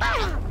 Yeah.